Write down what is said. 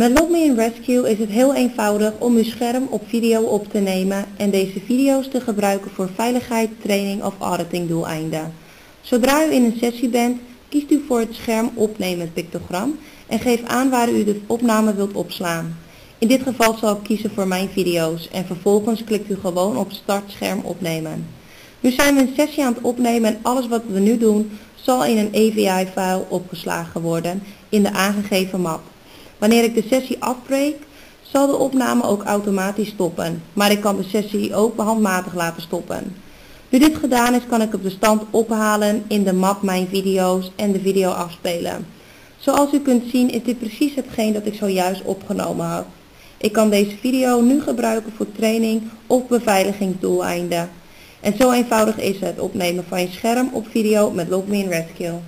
Met LogMeIn Rescue is het heel eenvoudig om uw scherm op video op te nemen en deze video's te gebruiken voor veiligheid, training of auditing doeleinden. Zodra u in een sessie bent, kiest u voor het scherm opnemen pictogram en geef aan waar u de opname wilt opslaan. In dit geval zal ik kiezen voor mijn video's en vervolgens klikt u gewoon op start scherm opnemen. Nu zijn we een sessie aan het opnemen en alles wat we nu doen zal in een AVI-file opgeslagen worden in de aangegeven map. Wanneer ik de sessie afbreek, zal de opname ook automatisch stoppen, maar ik kan de sessie ook handmatig laten stoppen. Nu dit gedaan is, kan ik op de stand ophalen in de map mijn video's en de video afspelen. Zoals u kunt zien is dit precies hetgeen dat ik zojuist opgenomen had. Ik kan deze video nu gebruiken voor training of beveiligingsdoeleinden. En zo eenvoudig is het opnemen van je scherm op video met LogMeIn Rescue.